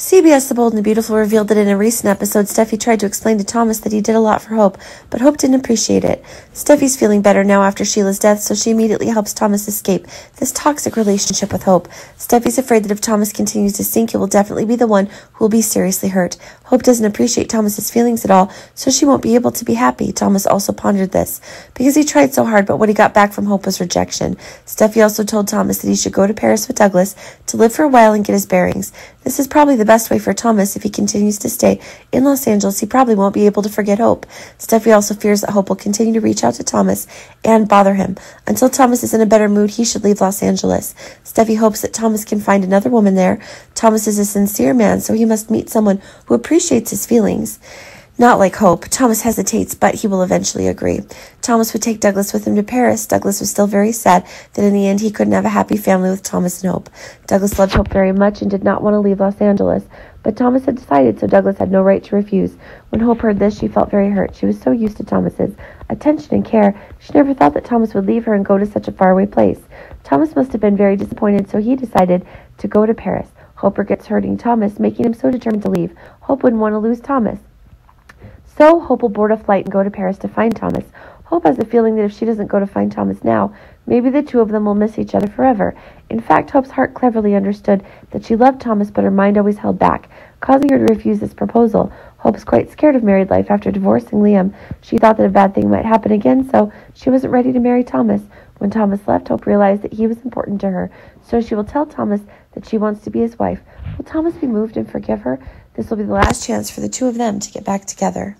CBS The Bold and the Beautiful revealed that in a recent episode, Steffy tried to explain to Thomas that he did a lot for Hope, but Hope didn't appreciate it. Steffy's feeling better now after Sheila's death, so she immediately helps Thomas escape this toxic relationship with Hope. Steffy's afraid that if Thomas continues to sink, he will definitely be the one who will be seriously hurt. Hope doesn't appreciate Thomas's feelings at all, so she won't be able to be happy. Thomas also pondered this. Because he tried so hard, but what he got back from Hope was rejection. Steffy also told Thomas that he should go to Paris with Douglas to live for a while and get his bearings. This is probably the best way for Thomas if he continues to stay in Los Angeles. He probably won't be able to forget Hope. Steffy also fears that Hope will continue to reach out to Thomas and bother him. Until Thomas is in a better mood, he should leave Los Angeles. Steffy hopes that Thomas can find another woman there. Thomas is a sincere man, so he must meet someone who appreciates his feelings. Not like Hope. Thomas hesitates, but he will eventually agree. Thomas would take Douglas with him to Paris. Douglas was still very sad that in the end he couldn't have a happy family with Thomas and Hope. Douglas loved Hope very much and did not want to leave Los Angeles, but Thomas had decided, so Douglas had no right to refuse. When Hope heard this, she felt very hurt. She was so used to Thomas's attention and care, she never thought that Thomas would leave her and go to such a faraway place. Thomas must have been very disappointed, so he decided to go to Paris. Hope regrets hurting Thomas, making him so determined to leave. Hope wouldn't want to lose Thomas. So Hope will board a flight and go to Paris to find Thomas. Hope has the feeling that if she doesn't go to find Thomas now, maybe the two of them will miss each other forever. In fact, Hope's heart cleverly understood that she loved Thomas, but her mind always held back, causing her to refuse this proposal. Hope's quite scared of married life after divorcing Liam. She thought that a bad thing might happen again, so she wasn't ready to marry Thomas. When Thomas left, Hope realized that he was important to her, so she will tell Thomas that she wants to be his wife. Will Thomas be moved and forgive her? This will be the last chance for the two of them to get back together.